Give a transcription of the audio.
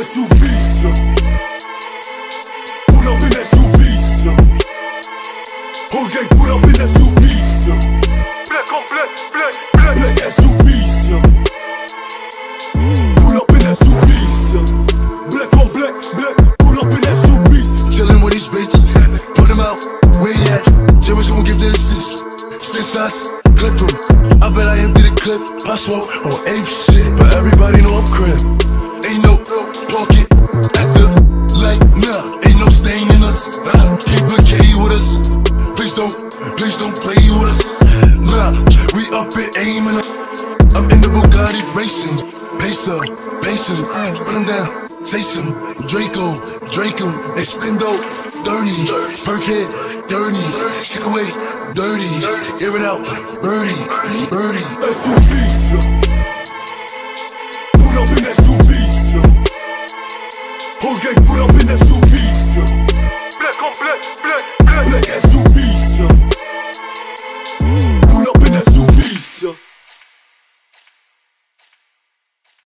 SUVs Pull up in SUVs Whole gang pull up in SUVs Jimmy's gonna give the assist. Six shots, clip. I bet I empty the clip, I smoke on ape shit. But everybody know I'm crib. Ain't no pocket at the light, nah. Ain't no stain in us. Nah, keep a K with us. Please don't, please don't play with us. Nah, we up and aiming. I'm in the Bugatti racing. Pace up, pacing, put him down, chase him. Draco, Draco, extendo, dirty, Perkhead, dirty, kick away, dirty, air it out, birdie, birdie. SUVs Pull up in SUVs Whole gang pull up in SUVs